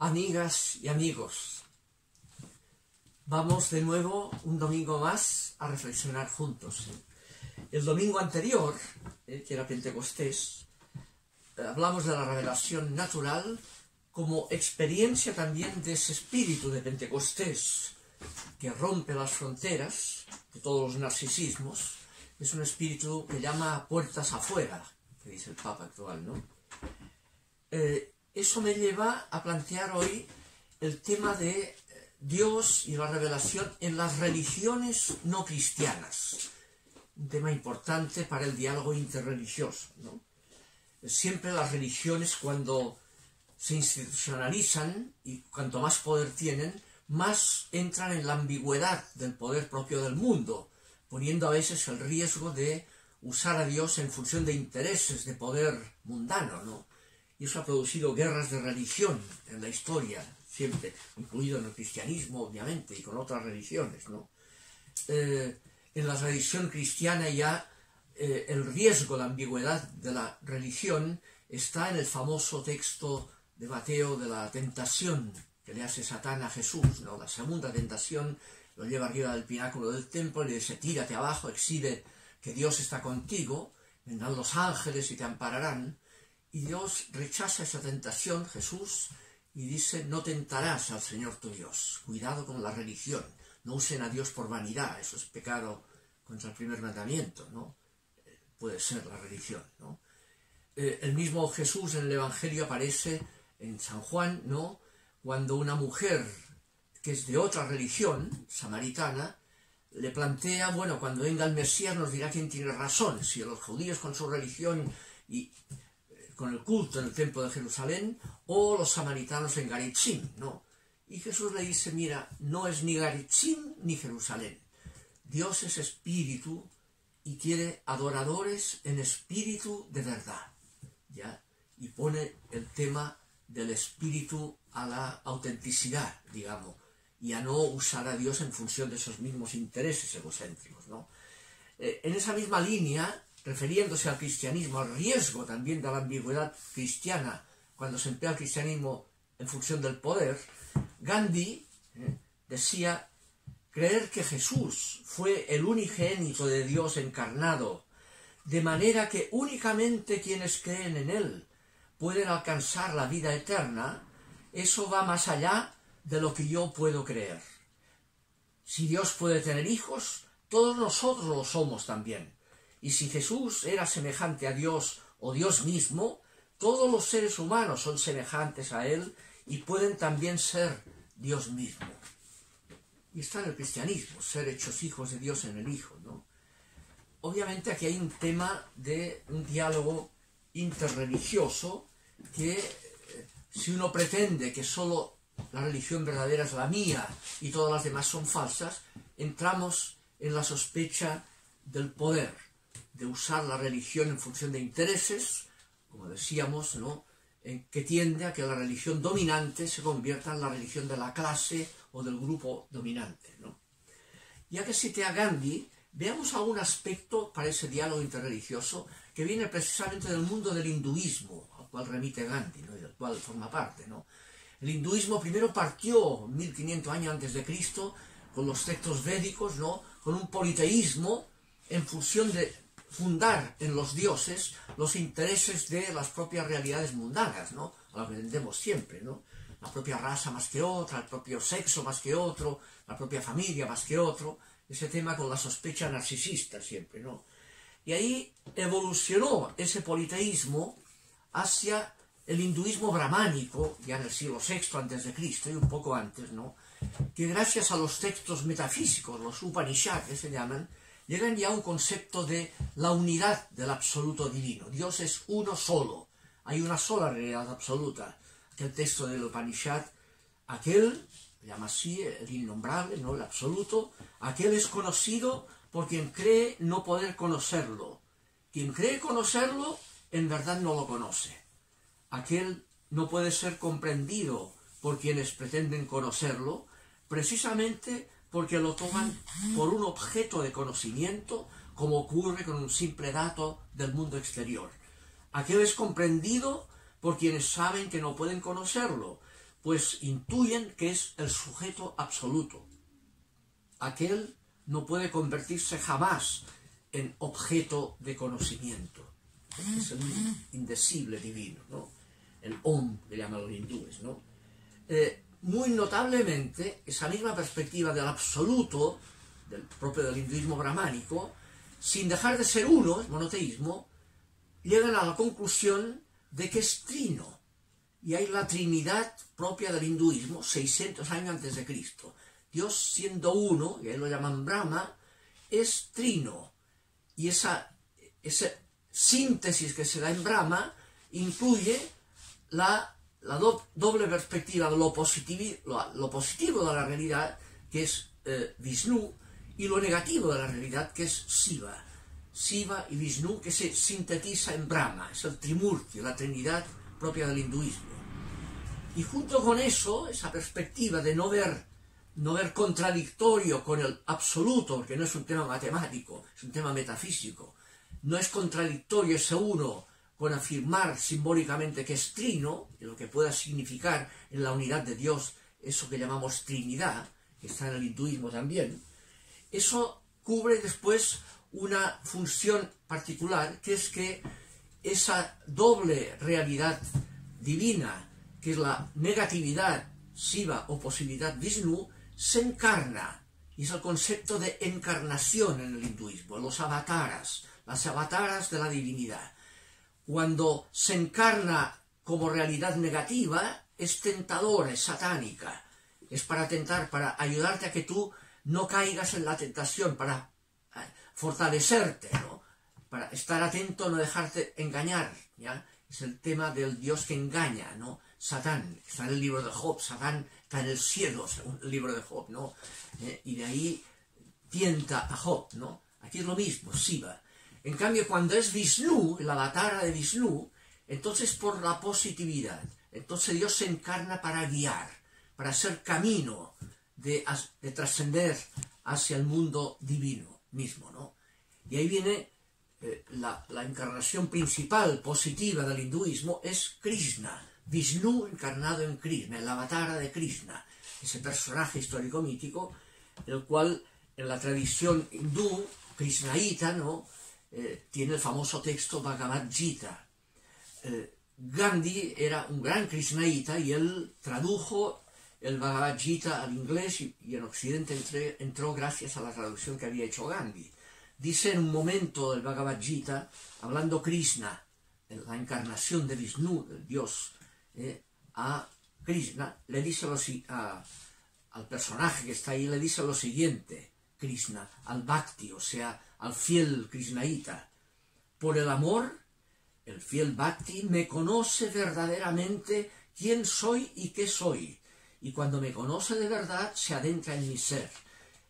amigas y amigos. Vamos de nuevo un domingo más a reflexionar juntos. El domingo anterior, eh, que era Pentecostés, eh, hablamos de la revelación natural como experiencia también de ese espíritu de Pentecostés que rompe las fronteras de todos los narcisismos. Es un espíritu que llama puertas afuera, que dice el Papa actual, ¿no? Eh, eso me lleva a plantear hoy el tema de eh, Dios y la revelación en las religiones no cristianas. Un tema importante para el diálogo interreligioso. Siempre las religiones cuando se institucionalizan y cuanto más poder tienen, más entran en la ambigüedad del poder propio del mundo, poniendo a veces el riesgo de usar a Dios en función de intereses de poder mundano, ¿no? Y eso ha producido guerras de religión en la historia, siempre, incluido en el cristianismo, obviamente, y con otras religiones, ¿no? Eh, en la religión cristiana ya eh, el riesgo, la ambigüedad de la religión está en el famoso texto de Mateo de la tentación que le hace Satán a Jesús, ¿no? La segunda tentación lo lleva arriba del pináculo del templo y le dice, tírate abajo, exhibe que Dios está contigo, vendrán los ángeles y te ampararán, y Dios rechaza esa tentación, Jesús, y dice, no tentarás al Señor tu Dios. Cuidado con la religión. No usen a Dios por vanidad. Eso es pecado contra el primer mandamiento, ¿no? Puede ser la religión, ¿no? Eh, el mismo Jesús en el Evangelio aparece en San Juan, ¿no? Cuando una mujer que es de otra religión, samaritana, le plantea, bueno, cuando venga el Mesías nos dirá quién tiene razón, si los judíos con su religión y con el culto en el templo de Jerusalén, o los samaritanos en Garitzim, ¿no? Y Jesús le dice, mira, no es ni Garitzim ni Jerusalén. Dios es espíritu y quiere adoradores en espíritu de verdad, ¿ya? Y pone el tema del espíritu a la autenticidad, digamos, y a no usar a Dios en función de esos mismos intereses egocéntricos, ¿no? Eh, en esa misma línea, refiriéndose al cristianismo, al riesgo también de la ambigüedad cristiana cuando se emplea el cristianismo en función del poder, Gandhi eh, decía, creer que Jesús fue el unigénito de Dios encarnado, de manera que únicamente quienes creen en Él pueden alcanzar la vida eterna, eso va más allá de lo que yo puedo creer. Si Dios puede tener hijos, todos nosotros lo somos también. Y si Jesús era semejante a Dios o Dios mismo, todos los seres humanos son semejantes a Él y pueden también ser Dios mismo. Y está en el cristianismo, ser hechos hijos de Dios en el Hijo, ¿no? Obviamente aquí hay un tema de un diálogo interreligioso que eh, si uno pretende que solo la religión verdadera es la mía y todas las demás son falsas, entramos en la sospecha del poder de usar la religión en función de intereses, como decíamos, ¿no? En que tiende a que la religión dominante se convierta en la religión de la clase o del grupo dominante. ¿no? Ya que cité a Gandhi, veamos algún aspecto para ese diálogo interreligioso que viene precisamente del mundo del hinduismo, al cual remite Gandhi ¿no? y del cual forma parte. ¿no? El hinduismo primero partió 1500 años antes de Cristo con los textos védicos, ¿no? con un politeísmo en función de fundar en los dioses los intereses de las propias realidades mundanas, ¿no? Lo que entendemos siempre, ¿no? La propia raza más que otra, el propio sexo más que otro, la propia familia más que otro, ese tema con la sospecha narcisista siempre, ¿no? Y ahí evolucionó ese politeísmo hacia el hinduismo brahmánico, ya en el siglo VI antes de Cristo y un poco antes, ¿no? Que gracias a los textos metafísicos, los Upanishads que se llaman, llegan ya a un concepto de la unidad del absoluto divino. Dios es uno solo, hay una sola realidad absoluta. el texto del Upanishad, aquel, llama así, el innombrable, ¿no? el absoluto, aquel es conocido por quien cree no poder conocerlo. Quien cree conocerlo, en verdad no lo conoce. Aquel no puede ser comprendido por quienes pretenden conocerlo, precisamente porque lo toman por un objeto de conocimiento, como ocurre con un simple dato del mundo exterior. Aquel es comprendido por quienes saben que no pueden conocerlo, pues intuyen que es el sujeto absoluto. Aquel no puede convertirse jamás en objeto de conocimiento. Es el indecible divino, ¿no? El Om, que llaman los hindúes, ¿no? Eh, muy notablemente, esa misma perspectiva del absoluto, del propio del hinduismo brahmánico, sin dejar de ser uno, el monoteísmo, llegan a la conclusión de que es trino. Y hay la trinidad propia del hinduismo, 600 años antes de Cristo. Dios siendo uno, y ahí lo llaman Brahma, es trino. Y esa, esa síntesis que se da en Brahma incluye la, doble perspectiva de lo, lo, positivo de la realidad, que es eh, Vishnu, y lo negativo de la realidad, que es Shiva. Shiva y Vishnu, que se sintetiza en Brahma, es el Trimurti, la Trinidad propia del hinduismo. Y junto con eso, esa perspectiva de no ver, no ver contradictorio con el absoluto, porque no es un tema matemático, es un tema metafísico, no es contradictorio ese uno con afirmar simbólicamente que es trino, lo que pueda significar en la unidad de Dios eso que llamamos Trinidad, que está en el hinduismo también, eso cubre después una función particular, que es que esa doble realidad divina, que es la negatividad Shiva o posibilidad Vishnu, se encarna. Y es el concepto de encarnación en el hinduismo, los avataras, las avataras de la divinidad cuando se encarna como realidad negativa, es tentadora, es satánica. Es para tentar, para ayudarte a que tú no caigas en la tentación, para eh, fortalecerte, ¿no? Para estar atento, no dejarte engañar, ¿ya? Es el tema del Dios que engaña, ¿no? Satán, está en el libro de Job, Satán está en el cielo, según el libro de Job, ¿no? Eh, y de ahí tienta a Job, ¿no? Aquí es lo mismo, Siva. En cambio, cuando es Vishnu, la batalla de Vishnu, entonces por la positividad. Entonces Dios se encarna para guiar, para ser camino de, trascender hacia el mundo divino mismo, ¿no? Y ahí viene eh, la, encarnación principal, positiva del hinduismo, es Krishna, Vishnu encarnado en Krishna, el avatar de Krishna, ese personaje histórico mítico, el cual en la tradición hindú, krishnaíta, ¿no? Eh, tiene el famoso texto Bhagavad Gita. Eh, Gandhi era un gran krishnaita y él tradujo el Bhagavad Gita al inglés y, en Occidente entró gracias a la traducción que había hecho Gandhi. Dice en un momento del Bhagavad Gita, hablando Krishna, la encarnación de Vishnu, el Dios, eh, a Krishna, al personaje que está ahí, le dice lo siguiente, Krishna, al Bhakti, o sea, al fiel Krishnaita. Por el amor, el fiel Bhakti me conoce verdaderamente quién soy y qué soy, y cuando me conoce de verdad se adentra en mi ser.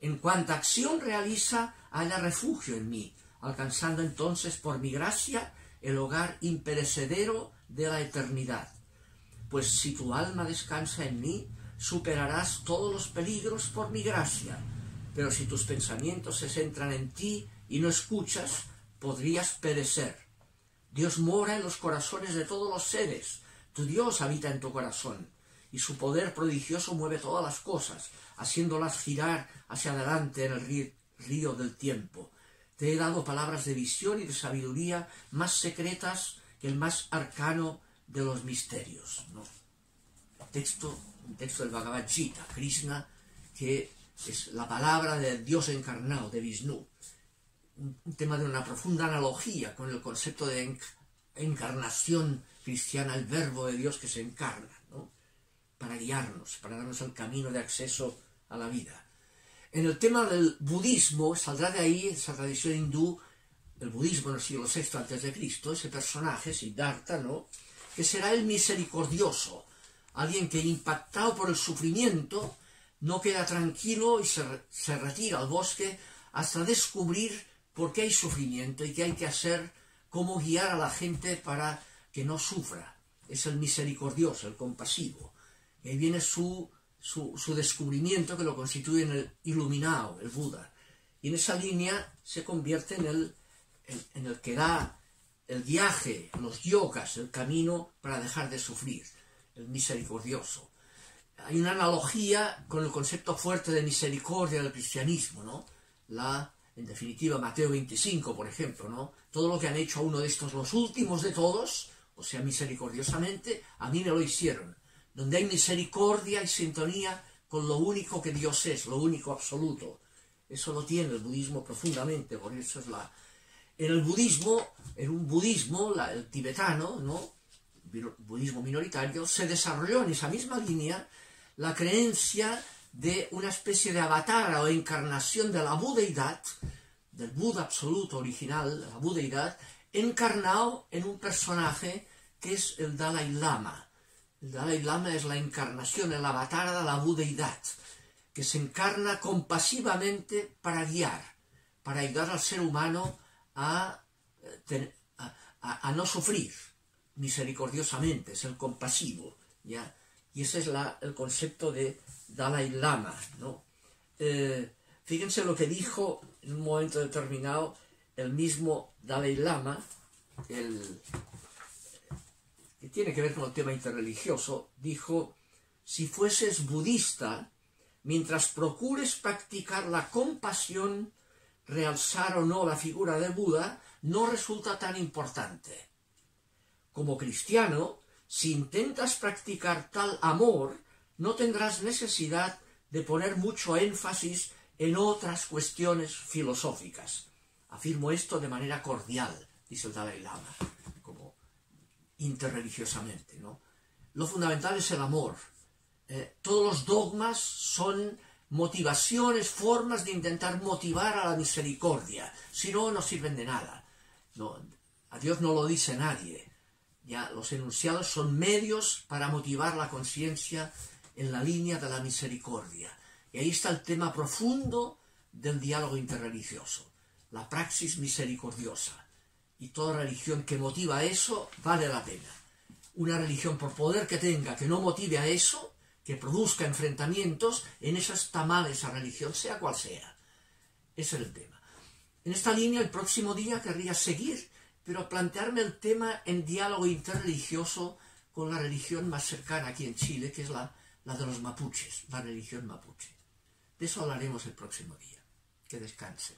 En cuanta acción realiza, haya refugio en mí, alcanzando entonces por mi gracia el hogar imperecedero de la eternidad. Pues si tu alma descansa en mí, superarás todos los peligros por mi gracia. Pero si tus pensamientos se centran en ti y no escuchas, podrías perecer. Dios mora en los corazones de todos los seres. Tu Dios habita en tu corazón y su poder prodigioso mueve todas las cosas, haciéndolas girar hacia adelante en el río del tiempo. Te he dado palabras de visión y de sabiduría más secretas que el más arcano de los misterios. Texto, un texto del Bhagavad Gita, Krishna, que es la palabra del Dios encarnado, de Vishnu un tema de una profunda analogía con el concepto de encarnación cristiana, el verbo de Dios que se encarna, ¿no? para guiarnos, para darnos el camino de acceso a la vida. En el tema del budismo, saldrá de ahí esa tradición hindú, el budismo en el siglo VI de Cristo, ese personaje, Siddhartha, ¿no? que será el misericordioso, alguien que impactado por el sufrimiento no queda tranquilo y se, se retira al bosque hasta descubrir por qué hay sufrimiento y qué hay que hacer, cómo guiar a la gente para que no sufra. Es el misericordioso, el compasivo. Y ahí viene su, su, descubrimiento que lo constituye en el iluminado, el Buda. Y en esa línea se convierte en el, en, el que da el viaje, los yogas, el camino para dejar de sufrir, el misericordioso. Hay una analogía con el concepto fuerte de misericordia del cristianismo, ¿no? La, en definitiva, Mateo 25, por ejemplo, ¿no? Todo lo que han hecho a uno de estos, los últimos de todos, o sea, misericordiosamente, a mí me lo hicieron. Donde hay misericordia y sintonía con lo único que Dios es, lo único absoluto. Eso lo tiene el budismo profundamente, por eso es la... En el budismo, en un budismo, el tibetano, ¿no? budismo minoritario, se desarrolló en esa misma línea la creencia de una especie de avatar o encarnación de la budeidad, del Buda absoluto original, la budeidad, encarnado en un personaje que es el Dalai Lama. El Dalai Lama es la encarnación, el avatar de la budeidad, que se encarna compasivamente para guiar, para ayudar al ser humano a, eh, a, no sufrir misericordiosamente, es el compasivo, ¿ya? Y ese es el concepto de Dalai Lama, ¿no? Eh, fíjense lo que dijo en un momento determinado el mismo Dalai Lama, el, que tiene que ver con el tema interreligioso, dijo, si fueses budista, mientras procures practicar la compasión, realzar o no la figura de Buda, no resulta tan importante. Como cristiano, si intentas practicar tal amor, no tendrás necesidad de poner mucho énfasis en otras cuestiones filosóficas. Afirmo esto de manera cordial, dice el Dalai Lama, como interreligiosamente. ¿no? Lo fundamental es el amor. Eh, todos los dogmas son motivaciones, formas de intentar motivar a la misericordia. Si no, no sirven de nada. A Dios no lo dice nadie. Ya los enunciados son medios para motivar la conciencia en la línea de la misericordia. Y ahí está el tema profundo del diálogo interreligioso, la praxis misericordiosa. Y toda religión que motiva eso vale la pena. Una religión por poder que tenga que no motive a eso, que produzca enfrentamientos, en eso está mal esa religión, sea cual sea. Ese es el tema. En esta línea, el próximo día querría seguir pero plantearme el tema en diálogo interreligioso con la religión más cercana aquí en Chile, que es la, la de los mapuches, la religión mapuche. De eso hablaremos el próximo día. Que descansen.